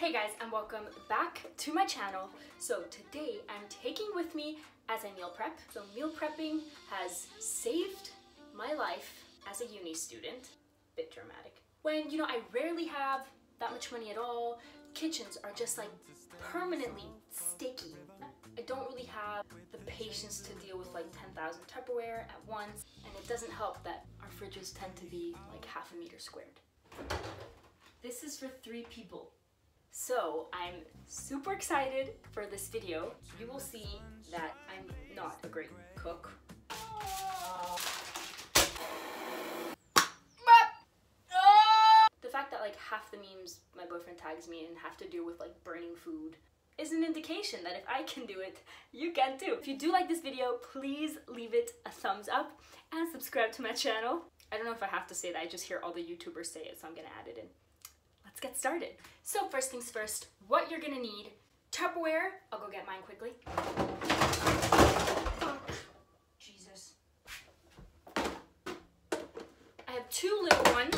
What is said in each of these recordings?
Hey guys and welcome back to my channel. So today I'm taking with me as I meal prep. So meal prepping has saved my life as a uni student. Bit dramatic. When, you know, I rarely have that much money at all. Kitchens are just like permanently sticky. I don't really have the patience to deal with like 10,000 Tupperware at once. And it doesn't help that our fridges tend to be like half a meter squared. This is for three people. So I'm super excited for this video. You will see that I'm not a great cook. The fact that like half the memes my boyfriend tags me in have to do with like burning food is an indication that if I can do it, you can too. If you do like this video, please leave it a thumbs up and subscribe to my channel. I don't know if I have to say that, I just hear all the YouTubers say it, so I'm gonna add it in. Let's get started. So first things first, what you're gonna need, Tupperware, I'll go get mine quickly. Oh, Jesus. I have two little ones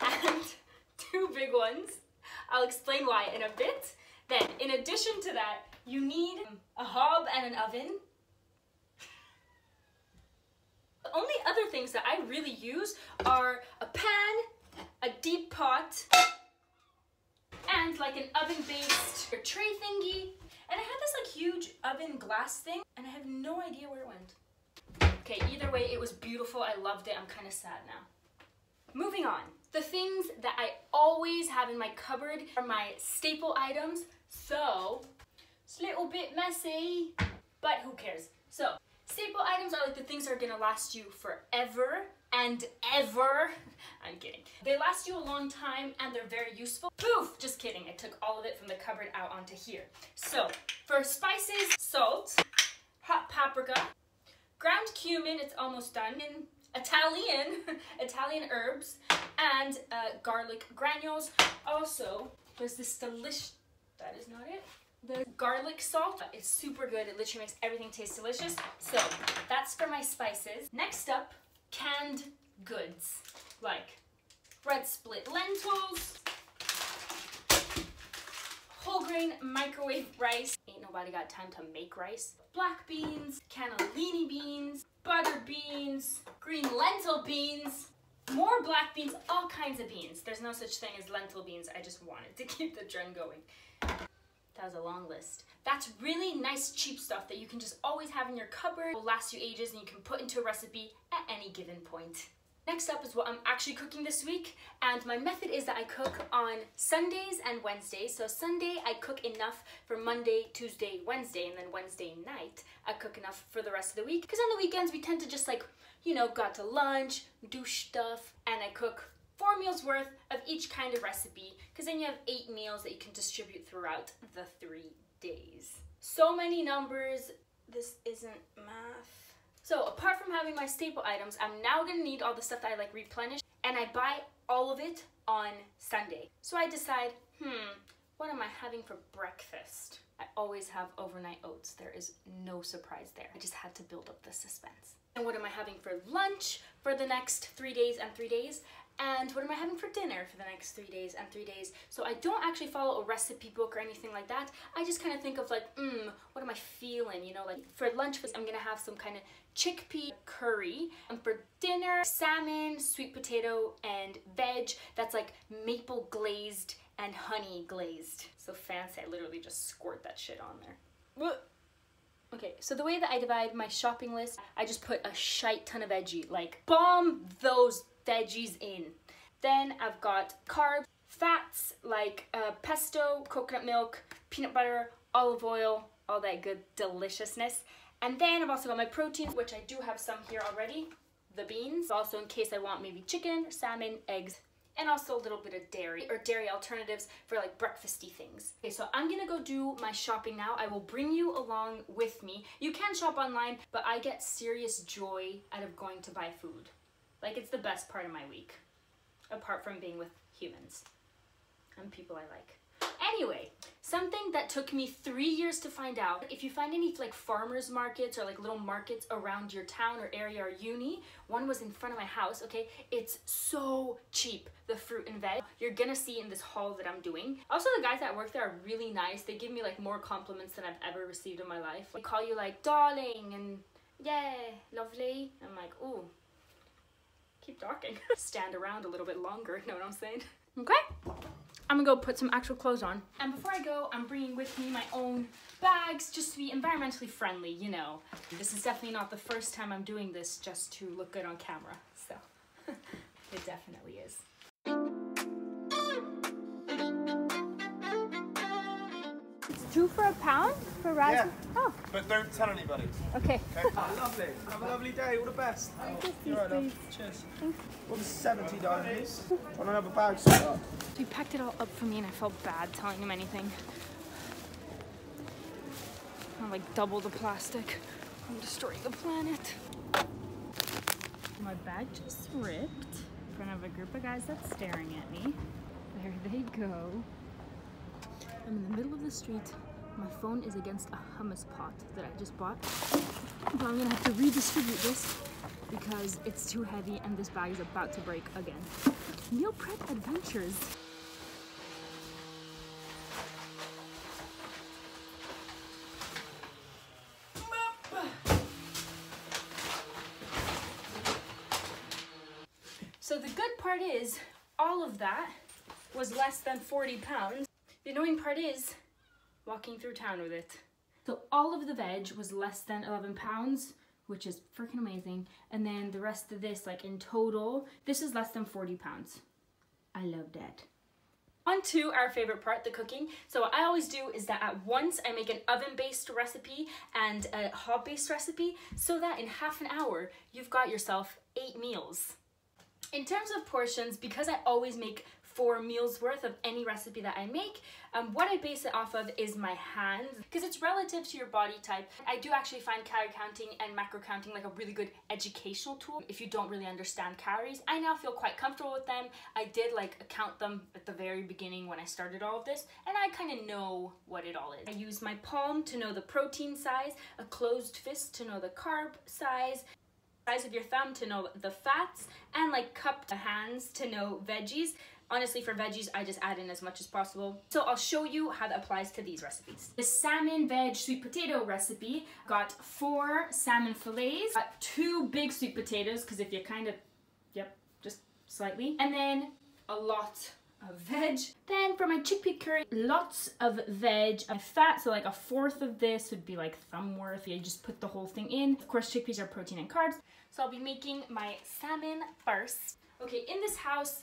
and two big ones. I'll explain why in a bit. Then, in addition to that, you need a hob and an oven. The only other things that I really use are a pan, a deep pot, and like an oven-based tray thingy. And I had this like huge oven glass thing, and I have no idea where it went. Okay, either way, it was beautiful. I loved it. I'm kind of sad now. Moving on. The things that I always have in my cupboard are my staple items. So, it's a little bit messy, but who cares? So, staple items are like the things that are gonna last you forever and ever. I'm kidding. They last you a long time and they're very useful. Poof! Just kidding. I took all of it from the cupboard out onto here. So, for spices, salt, hot paprika, ground cumin, it's almost done, and Italian, Italian herbs, and uh, garlic granules. Also, there's this delicious, that is not it. The garlic salt is super good. It literally makes everything taste delicious. So that's for my spices. Next up, canned goods like bread split lentils, whole grain microwave rice. Ain't nobody got time to make rice. Black beans, cannellini beans, butter beans, green lentil beans, more black beans, all kinds of beans. There's no such thing as lentil beans. I just wanted to keep the trend going. That was a long list. That's really nice cheap stuff that you can just always have in your cupboard. It will last you ages and you can put into a recipe at any given point. Next up is what I'm actually cooking this week and my method is that I cook on Sundays and Wednesdays. So Sunday I cook enough for Monday, Tuesday, Wednesday and then Wednesday night I cook enough for the rest of the week because on the weekends we tend to just like, you know, go out to lunch, do stuff and I cook four meals worth of each kind of recipe because then you have eight meals that you can distribute throughout the three days. So many numbers, this isn't math. So apart from having my staple items, I'm now gonna need all the stuff that I like replenish and I buy all of it on Sunday. So I decide, hmm, what am I having for breakfast? I always have overnight oats. There is no surprise there. I just had to build up the suspense. And what am I having for lunch for the next three days and three days? and what am I having for dinner for the next three days and three days. So I don't actually follow a recipe book or anything like that. I just kind of think of like, mm, what am I feeling? You know, like for lunch, I'm gonna have some kind of chickpea curry. And for dinner, salmon, sweet potato, and veg that's like maple glazed and honey glazed. So fancy, I literally just squirt that shit on there. Okay, so the way that I divide my shopping list, I just put a shite ton of veggie, like bomb those veggies in. Then I've got carbs, fats like uh, pesto, coconut milk, peanut butter, olive oil, all that good deliciousness. And then I've also got my protein, which I do have some here already, the beans. Also in case I want maybe chicken, salmon, eggs, and also a little bit of dairy or dairy alternatives for like breakfasty things. Okay, so I'm gonna go do my shopping now. I will bring you along with me. You can shop online, but I get serious joy out of going to buy food. Like it's the best part of my week, apart from being with humans and people I like. Anyway, Something that took me three years to find out. If you find any like farmers markets or like little markets around your town or area or uni, one was in front of my house, okay? It's so cheap, the fruit and veg. You're gonna see in this haul that I'm doing. Also, the guys that work there are really nice. They give me like more compliments than I've ever received in my life. They call you like darling and yeah, lovely. I'm like, ooh, keep talking. Stand around a little bit longer, you know what I'm saying? Okay. I'm gonna go put some actual clothes on. And before I go, I'm bringing with me my own bags just to be environmentally friendly, you know. This is definitely not the first time I'm doing this just to look good on camera, so it definitely is. Two for a pound for raspberry? Yeah. Oh, But don't tell anybody. okay. Okay. Oh, lovely. Have a lovely day. All the best. You're right, love. Cheers. What's 70 dollars? Want another bag, sweetheart? He packed it all up for me and I felt bad telling him anything. I'm like double the plastic. I'm destroying the planet. My bag just ripped in front of a group of guys that's staring at me. There they go. I'm in the middle of the street. My phone is against a hummus pot that I just bought. But I'm gonna have to redistribute this because it's too heavy and this bag is about to break again. Meal prep adventures. So the good part is, all of that was less than 40 pounds. The annoying part is walking through town with it. So all of the veg was less than 11 pounds, which is freaking amazing. And then the rest of this, like in total, this is less than 40 pounds. I love that. On to our favorite part, the cooking. So what I always do is that at once I make an oven-based recipe and a hob-based recipe so that in half an hour you've got yourself eight meals. In terms of portions, because I always make four meals worth of any recipe that I make, um, what I base it off of is my hands because it's relative to your body type. I do actually find calorie counting and macro counting like a really good educational tool if you don't really understand calories. I now feel quite comfortable with them. I did like count them at the very beginning when I started all of this and I kind of know what it all is. I use my palm to know the protein size, a closed fist to know the carb size, size of your thumb to know the fats and like cupped hands to know veggies. Honestly, for veggies, I just add in as much as possible. So I'll show you how that applies to these recipes. The salmon veg sweet potato recipe got four salmon fillets, got two big sweet potatoes, because if you kind of, yep, just slightly, and then a lot of veg. Then for my chickpea curry, lots of veg and fat. So like a fourth of this would be like thumb worth. You just put the whole thing in. Of course, chickpeas are protein and carbs. So I'll be making my salmon first. Okay, in this house,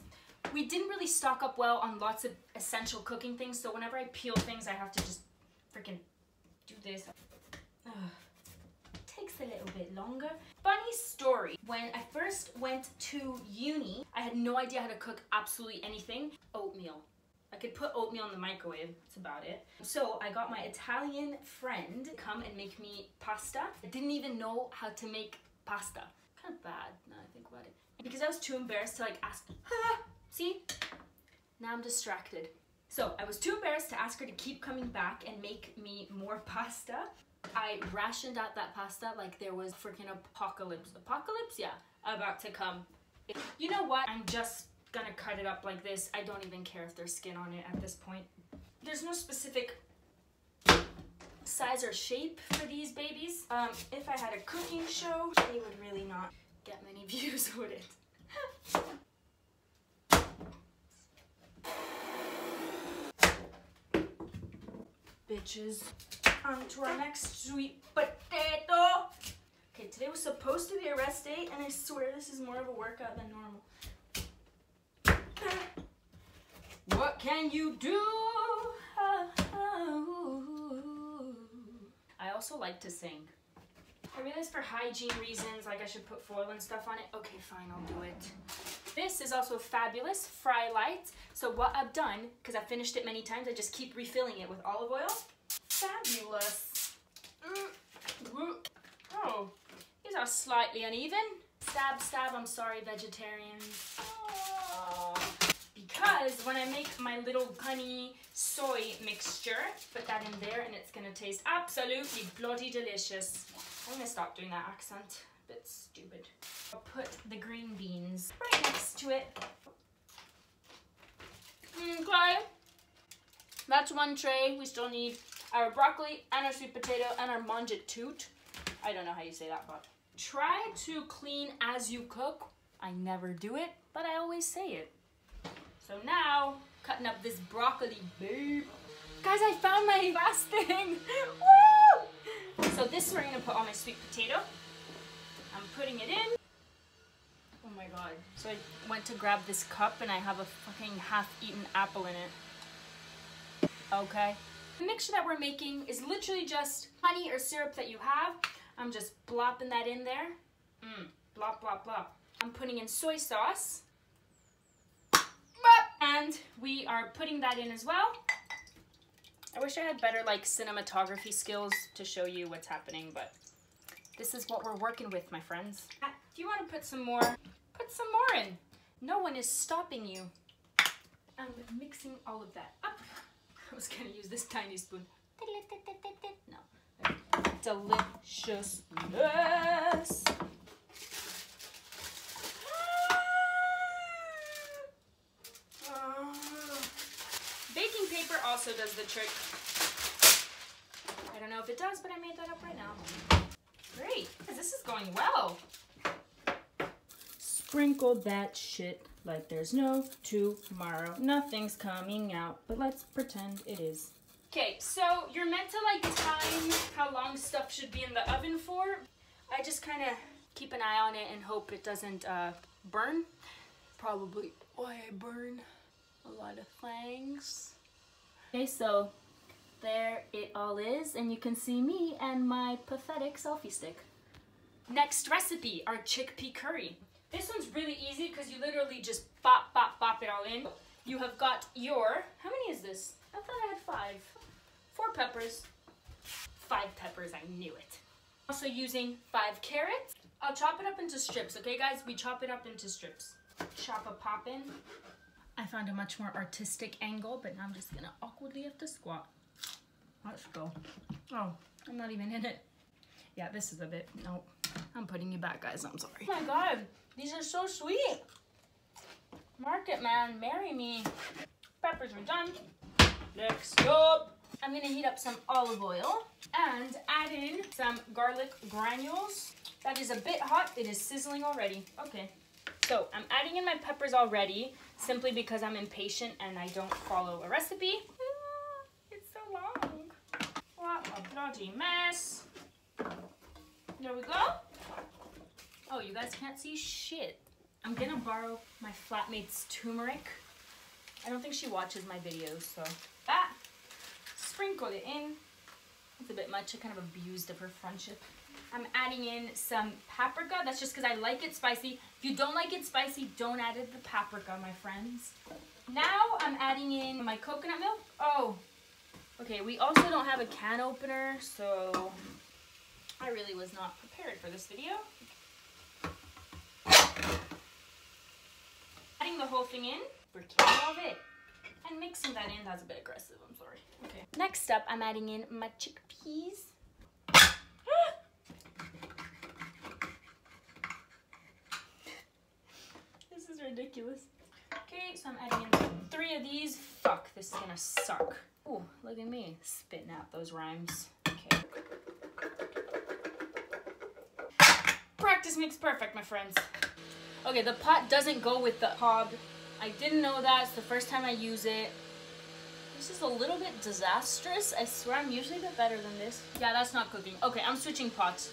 we didn't really stock up well on lots of essential cooking things. So whenever I peel things, I have to just freaking do this. Ugh takes a little bit longer. Funny story, when I first went to uni, I had no idea how to cook absolutely anything. Oatmeal. I could put oatmeal in the microwave, that's about it. So I got my Italian friend come and make me pasta. I didn't even know how to make pasta. Kind of bad now I think about it. Because I was too embarrassed to like ask, ah, see? Now I'm distracted. So I was too embarrassed to ask her to keep coming back and make me more pasta. I rationed out that pasta like there was freaking apocalypse. Apocalypse? Yeah, about to come. You know what? I'm just gonna cut it up like this. I don't even care if there's skin on it at this point. There's no specific size or shape for these babies. Um, if I had a cooking show, they would really not get many views, would it? Bitches. On to our next sweet potato. Okay, today was supposed to be a rest day, and I swear this is more of a workout than normal. What can you do? I also like to sing. I realize for hygiene reasons, like I should put foil and stuff on it. Okay, fine, I'll do it. This is also fabulous Frylight. So what I've done, because I've finished it many times, I just keep refilling it with olive oil. Fabulous. Mm. Oh, these are slightly uneven. Stab, stab, I'm sorry, vegetarians. Because when I make my little honey soy mixture, put that in there and it's gonna taste absolutely bloody delicious. I'm gonna stop doing that accent, bit stupid. I'll put the green beans right next to it. Okay, that's one tray. We still need our broccoli and our sweet potato and our manjit toot. I don't know how you say that, but try to clean as you cook. I never do it, but I always say it. So now, cutting up this broccoli, babe. Guys, I found my last thing. Woo! So this I'm gonna put all my sweet potato. I'm putting it in. Oh my god. So I went to grab this cup and I have a fucking half-eaten apple in it. Okay. The mixture that we're making is literally just honey or syrup that you have. I'm just plopping that in there. Mmm, blop, blop, blop. I'm putting in soy sauce. And we are putting that in as well. I wish I had better like cinematography skills to show you what's happening, but this is what we're working with, my friends. Uh, if you want to put some more, put some more in. No one is stopping you. I'm mixing all of that up. I was gonna use this tiny spoon. No. Deliciousness. Ah. Baking paper also does the trick. I don't know if it does, but I made that up right now. Great, this is going well. Sprinkle that shit like there's no tomorrow. Nothing's coming out, but let's pretend it is. Okay, so you're meant to like time how long stuff should be in the oven for. I just kind of keep an eye on it and hope it doesn't uh, burn. Probably why I burn a lot of things. Okay, so there it all is, and you can see me and my pathetic selfie stick. Next recipe, our chickpea curry. This one's really easy because you literally just bop, bop, bop it all in. You have got your, how many is this? I thought I had five. Four peppers, five peppers, I knew it. Also using five carrots. I'll chop it up into strips, okay guys? We chop it up into strips. Chop a pop in. I found a much more artistic angle, but now I'm just gonna awkwardly have to squat. Let's go. Oh, I'm not even in it. Yeah, this is a bit, nope. I'm putting you back, guys, I'm sorry. Oh my God, these are so sweet. Market man, marry me. Peppers are done. Next up, I'm gonna heat up some olive oil and add in some garlic granules. That is a bit hot, it is sizzling already. Okay, so I'm adding in my peppers already simply because I'm impatient and I don't follow a recipe. Ah, it's so long. What a bloody mess. There we go. Oh, you guys can't see shit. I'm gonna borrow my flatmate's turmeric. I don't think she watches my videos, so that. Sprinkle it in. It's a bit much. I kind of abused of her friendship. I'm adding in some paprika. That's just because I like it spicy. If you don't like it spicy, don't add it the paprika, my friends. Now I'm adding in my coconut milk. Oh, okay. We also don't have a can opener, so I really was not prepared for this video. Adding the whole thing in. All of it. And mixing that in, that's a bit aggressive, I'm sorry. Okay. Next up, I'm adding in my chickpeas. this is ridiculous. Okay, so I'm adding in three of these. Fuck, this is gonna suck. Ooh, look at me spitting out those rhymes. Okay. Practice makes perfect, my friends. Okay, the pot doesn't go with the hob. I didn't know that. It's the first time I use it. This is a little bit disastrous. I swear I'm usually a bit better than this. Yeah, that's not cooking. Okay, I'm switching pots.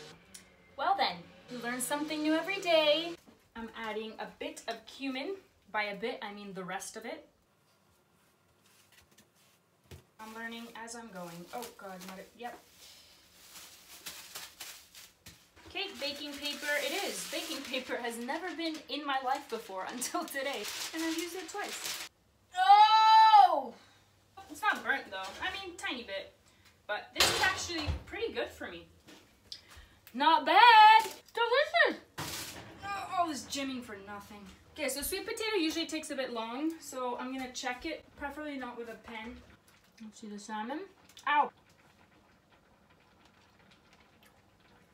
Well then, you learn something new every day. I'm adding a bit of cumin. By a bit, I mean the rest of it. I'm learning as I'm going. Oh god, not it. Yep. Okay, baking paper it is. Baking paper has never been in my life before until today. And I've used it twice. Oh! It's not burnt though. I mean, tiny bit. But this is actually pretty good for me. Not bad. Delicious. Oh, all this jam for nothing. Okay, so sweet potato usually takes a bit long, so I'm gonna check it, preferably not with a pen. See the salmon. Ow!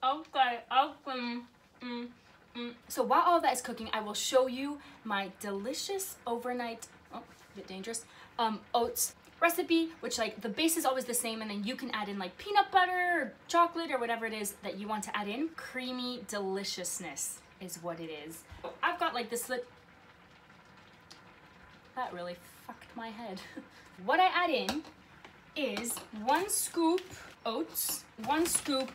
Okay, okay. Mm, mm. So while all that is cooking, I will show you my delicious overnight, oh, a bit dangerous, um, oats recipe, which like the base is always the same and then you can add in like peanut butter or chocolate or whatever it is that you want to add in. Creamy deliciousness is what it is. I've got like this lit that really fucked my head. what I add in is one scoop oats, one scoop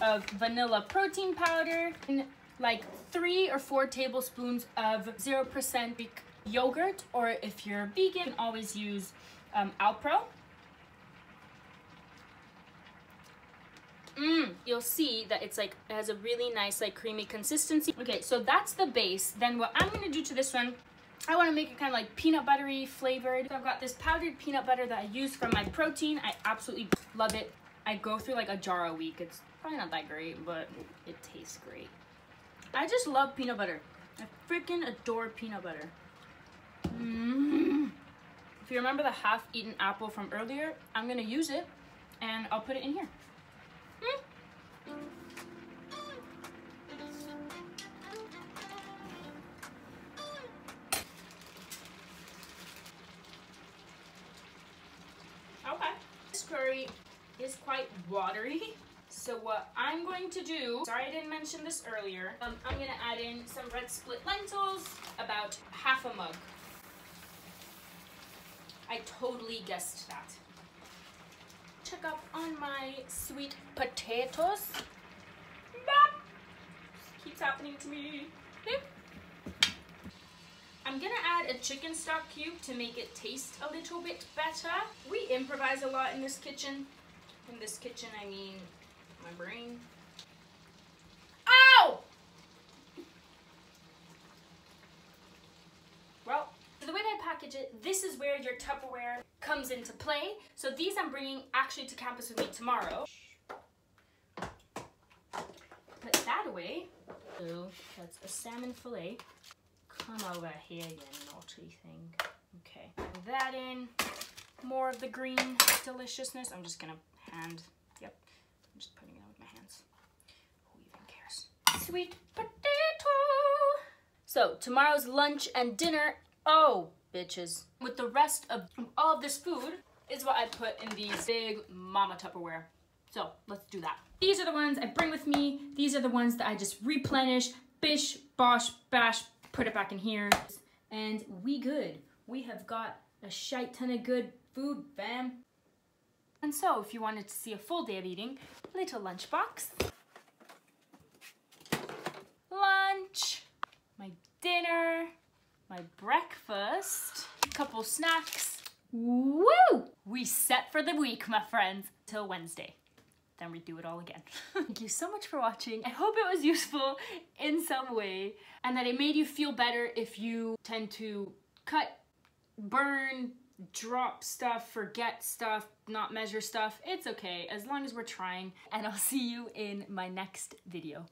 of vanilla protein powder, and like three or four tablespoons of 0% yogurt, or if you're vegan, always use um, Alpro. Mmm, you'll see that it's like, it has a really nice like creamy consistency. Okay, so that's the base. Then what I'm gonna do to this one, I wanna make it kind of like peanut buttery flavored. So I've got this powdered peanut butter that I use for my protein. I absolutely love it. I go through like a jar a week. It's probably not that great, but it tastes great. I just love peanut butter. I freaking adore peanut butter. Mmm. If you remember the half-eaten apple from earlier, I'm gonna use it and I'll put it in here. Curry is quite watery. So what I'm going to do, sorry I didn't mention this earlier, um, I'm gonna add in some red split lentils, about half a mug. I totally guessed that. Check up on my sweet potatoes. Keeps happening to me. I'm gonna add a chicken stock cube to make it taste a little bit better. We improvise a lot in this kitchen. In this kitchen, I mean my brain. Ow! Well, the way that I package it, this is where your Tupperware comes into play. So these I'm bringing actually to campus with me tomorrow. Put that away. So that's a salmon fillet. Come over here, you naughty thing. Okay, that in. More of the green deliciousness. I'm just gonna hand, yep, I'm just putting it on with my hands. Who even cares? Sweet potato. So tomorrow's lunch and dinner Oh, bitches. With the rest of all of this food is what I put in these big mama Tupperware. So let's do that. These are the ones I bring with me. These are the ones that I just replenish, bish, bosh, bash, put it back in here. And we good. We have got a shite ton of good food, fam. And so if you wanted to see a full day of eating, little lunchbox. Lunch, my dinner, my breakfast, a couple snacks. Woo! We set for the week, my friends, till Wednesday. Then we do it all again. Thank you so much for watching. I hope it was useful in some way and that it made you feel better if you tend to cut, burn, drop stuff, forget stuff, not measure stuff. It's okay, as long as we're trying. And I'll see you in my next video.